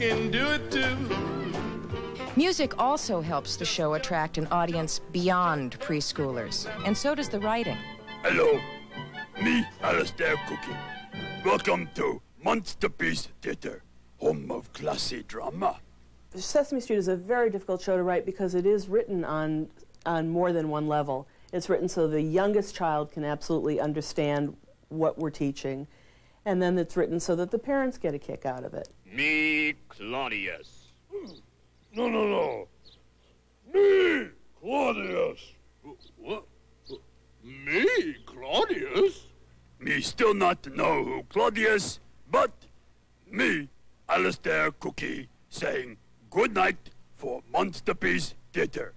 can do it too. Music also helps the show attract an audience beyond preschoolers, and so does the writing. Hello, me, Alistair Cookie. Welcome to Monsterpiece Theatre, home of classy drama. Sesame Street is a very difficult show to write because it is written on, on more than one level. It's written so the youngest child can absolutely understand what we're teaching, and then it's written so that the parents get a kick out of it. Me, Claudius. Hmm. No, no, no. Me, Claudius. What? Me, Claudius? Me still not know who Claudius, but me, Alistair Cookie, saying good night for Monsterpiece Theatre.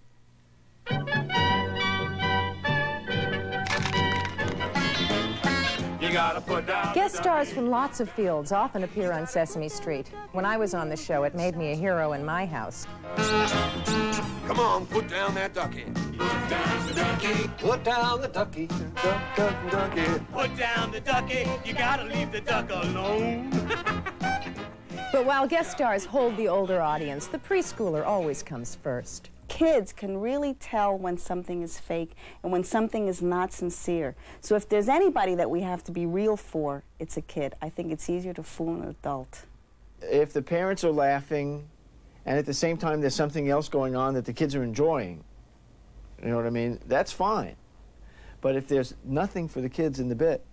Guest stars from lots of fields often appear on Sesame Street. When I was on the show, it made me a hero in my house. Come on, put down that ducky. Put down the ducky. Put down the ducky. Duck, duck, ducky. Put down the ducky. You gotta leave the duck alone. But while guest stars hold the older audience, the preschooler always comes first. Kids can really tell when something is fake and when something is not sincere. So if there's anybody that we have to be real for, it's a kid. I think it's easier to fool an adult. If the parents are laughing and at the same time there's something else going on that the kids are enjoying, you know what I mean? That's fine. But if there's nothing for the kids in the bit,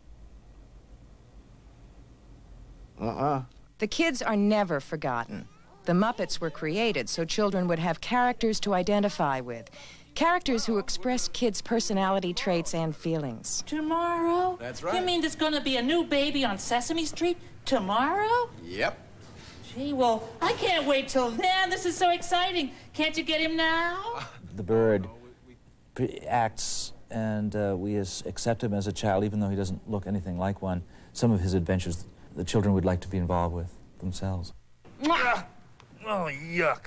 uh-uh. The kids are never forgotten. The Muppets were created so children would have characters to identify with. Characters who express kids' personality traits and feelings. Tomorrow? That's right. You mean there's gonna be a new baby on Sesame Street tomorrow? Yep. Gee, well, I can't wait till then. This is so exciting. Can't you get him now? The bird acts, and uh, we accept him as a child, even though he doesn't look anything like one. Some of his adventures, the children would like to be involved with themselves. Mwah! Oh, yuck.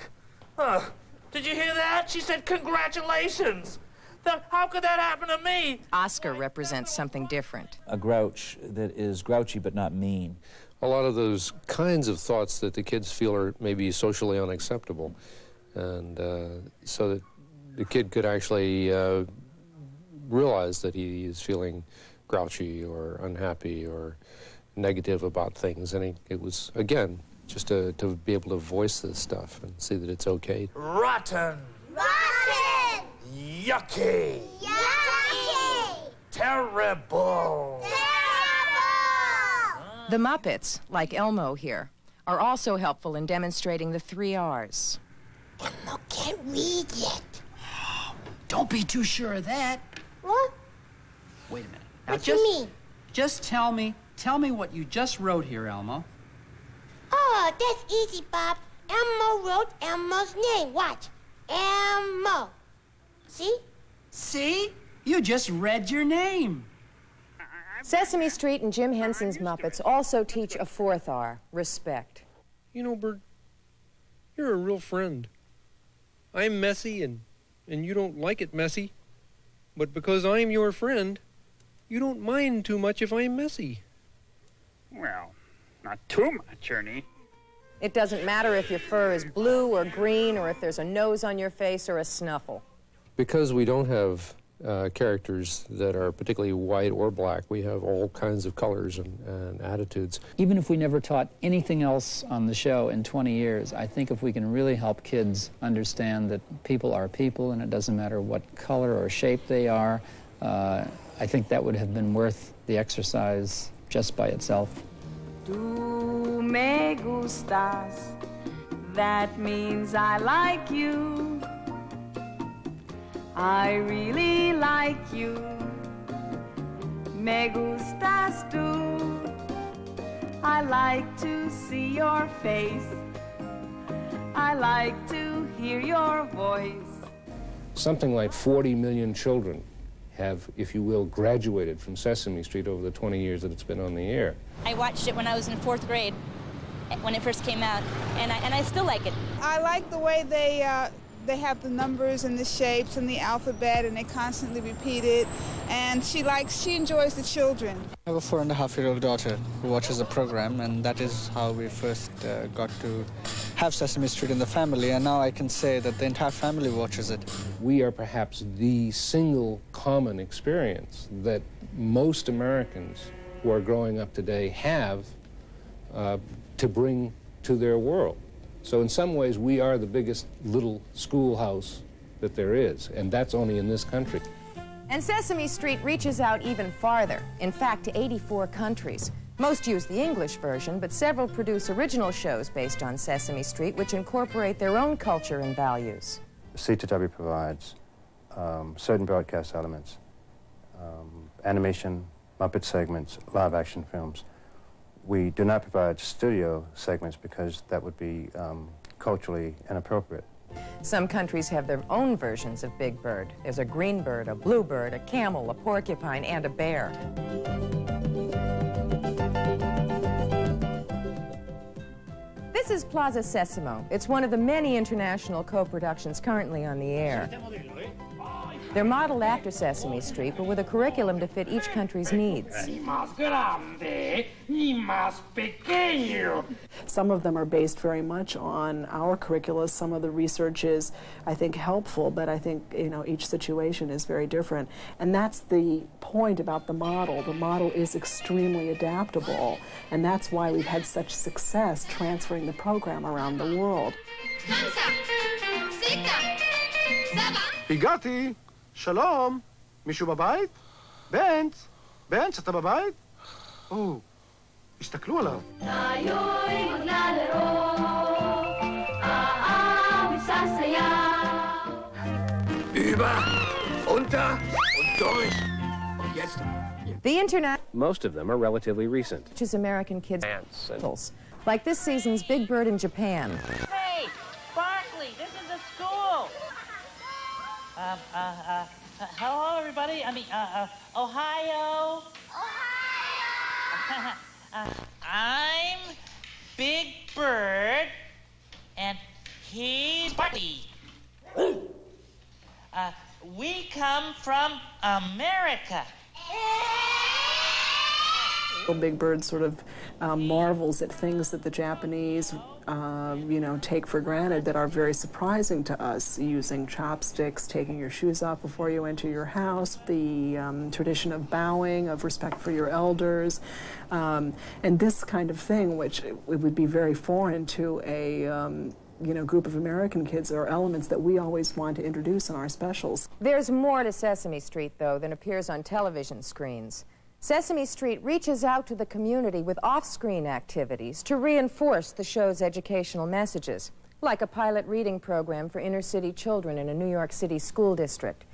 Oh, did you hear that? She said congratulations. Th- how could that happen to me? Oscar represents something different. A grouch that is grouchy but not mean. a lot of those kinds of thoughts that the kids feel are maybe socially unacceptable. And uh, so that the kid could actually uh, realize that he is feeling grouchy or unhappy or negative about things. And it, it was, again, just to, to be able to voice this stuff and see that it's okay. Rotten. Rotten! Yucky. Yucky! Terrible. Terrible! The Muppets, like Elmo here, are also helpful in demonstrating the three R's. Elmo can't read yet. Don't be too sure of that. What? Wait a minute. Now What just, you mean? Just tell me, tell me what you just wrote here, Elmo. Oh, that's easy, Bob. Elmo wrote Elmo's name. Watch. Elmo. See? See? You just read your name. Sesame Street and Jim Henson's Muppets also teach a fourth R, respect. You know, Bert, you're a real friend. I'm messy and, and you don't like it messy. But because I'm your friend, you don't mind too much if I'm messy. Well, not too much, Ernie. It doesn't matter if your fur is blue or green or if there's a nose on your face or a snuffle. Because we don't have uh, characters that are particularly white or black, we have all kinds of colors and, and attitudes. Even if we never taught anything else on the show in 20 years, I think if we can really help kids understand that people are people and it doesn't matter what color or shape they are, uh, I think that would have been worth the exercise just by itself. Tu me gustas. That means I like you. I really like you. Me gustas tú. I like to see your face. I like to hear your voice. Something like 40 million children have, if you will, graduated from Sesame Street over the 20 years that it's been on the air. I watched it when I was in fourth grade, when it first came out, and I, and I still like it. I like the way they uh, they have the numbers and the shapes and the alphabet, and they constantly repeat it. And she likes, she enjoys the children. I have a four and a half year old daughter who watches the program, and that is how we first uh, got to have Sesame Street in the family, and now I can say that the entire family watches it. We are perhaps the single common experience that most Americans who are growing up today have uh, to bring to their world. So in some ways, we are the biggest little schoolhouse that there is, and that's only in this country. And Sesame Street reaches out even farther, in fact, to 84 countries. Most use the English version, but several produce original shows based on Sesame Street, which incorporate their own culture and values. CTW provides um, certain broadcast elements, um, animation, Muppet segments, live action films. We do not provide studio segments because that would be um, culturally inappropriate. Some countries have their own versions of Big Bird. There's a green bird, a blue bird, a camel, a porcupine, and a bear. This is Plaza Sesamo. It's one of the many international co-productions currently on the air. They're modeled after Sesame Street, but with a curriculum to fit each country's needs. Some of them are based very much on our curricula. Some of the research is, I think, helpful, but I think, you know, each situation is very different. And that's the point about the model. The model is extremely adaptable, and that's why we've had such success transferring the program around the world. Pigati! שלום, מישהו בבית? בנץ, בנץ, אתה בבית? או, הסתכלו עליו. Über, unter und durch. Und jetzt. The Internet Most of them are relatively recent. teaches American kids like this season's Big Bird in Japan. Um, uh, uh, uh, hello, everybody. I mean, uh, uh, Ohio. Ohio. uh, I'm Big Bird, and he's. Uh, we come from America. Big Bird sort of uh, marvels at things that the Japanese, uh, you know, take for granted that are very surprising to us. Using chopsticks, taking your shoes off before you enter your house, the um, tradition of bowing, of respect for your elders, um, and this kind of thing, which it would be very foreign to a. Um, you know, group of American kids are elements that we always want to introduce in our specials. There's more to Sesame Street, though, than appears on television screens. Sesame Street reaches out to the community with off-screen activities to reinforce the show's educational messages, like a pilot reading program for inner-city children in a New York City school district.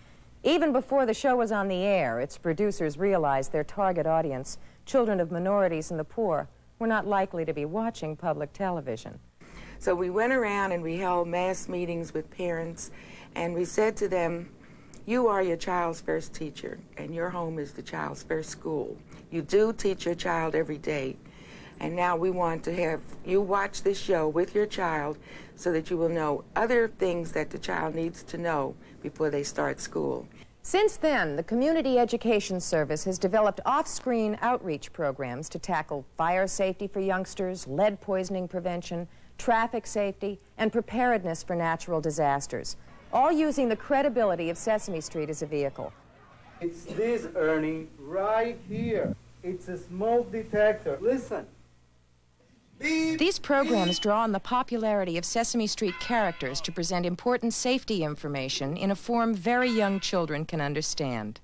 Even before the show was on the air, its producers realized their target audience, children of minorities and the poor, were not likely to be watching public television. So we went around and we held mass meetings with parents, and we said to them, You are your child's first teacher, and your home is the child's first school. You do teach your child every day. And now we want to have you watch this show with your child so that you will know other things that the child needs to know before they start school. Since then, the Community Education Service has developed off-screen outreach programs to tackle fire safety for youngsters, lead poisoning prevention, traffic safety, and preparedness for natural disasters, all using the credibility of Sesame Street as a vehicle. It's this, Ernie, right here. It's a smoke detector. Listen. These programs draw on the popularity of Sesame Street characters to present important safety information in a form very young children can understand.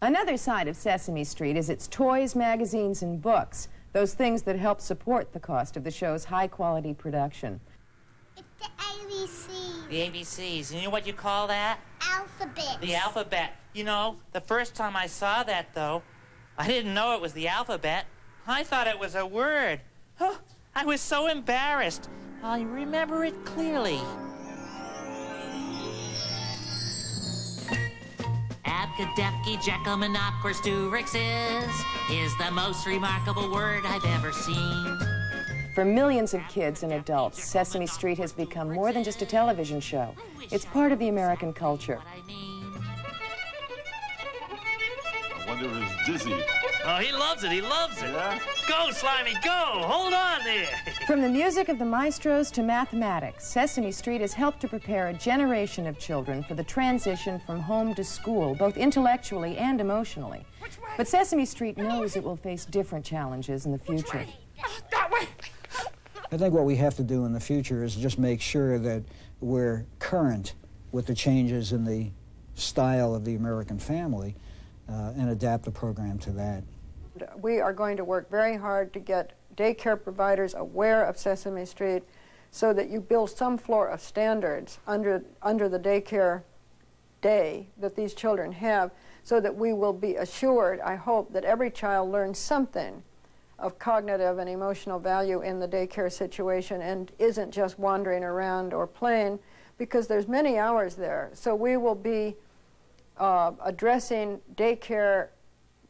Another side of Sesame Street is its toys, magazines, and books, those things that help support the cost of the show's high-quality production. ABC. The ABCs. You know what you call that? Alphabet. The alphabet. You know, the first time I saw that, though, I didn't know it was the alphabet. I thought it was a word. Oh, I was so embarrassed. I remember it clearly. Abkadefki Jekyllmanopquersturixes is the most remarkable word I've ever seen. For millions of kids and adults, Sesame Street has become more than just a television show. It's part of the American culture. I wonder if it's dizzy. Oh, he loves it. He loves it. Yeah? Go, Slimy, go. Hold on there. From the music of the maestros to mathematics, Sesame Street has helped to prepare a generation of children for the transition from home to school, both intellectually and emotionally. But Sesame Street knows it will face different challenges in the future. I think what we have to do in the future is just make sure that we're current with the changes in the style of the American family uh, and adapt the program to that. We are going to work very hard to get daycare providers aware of Sesame Street so that you build some floor of standards under, under the daycare day that these children have so that we will be assured, I hope, that every child learns something of cognitive and emotional value in the daycare situation and isn't just wandering around or playing because there's many hours there. So we will be uh, addressing daycare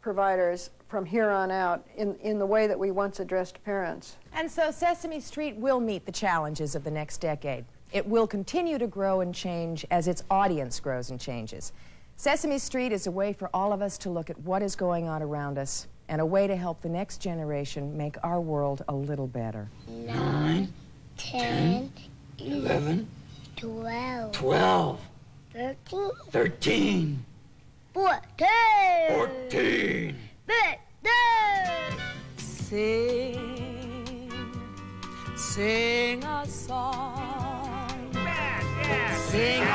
providers from here on out in, in the way that we once addressed parents. And so Sesame Street will meet the challenges of the next decade. It will continue to grow and change as its audience grows and changes. Sesame Street is a way for all of us to look at what is going on around us and a way to help the next generation make our world a little better. Nine, ten, Eleven, twelve, twelve, thirteen, thirteen, fourteen, fourteen. Birthday! Sing, sing a song. Sing a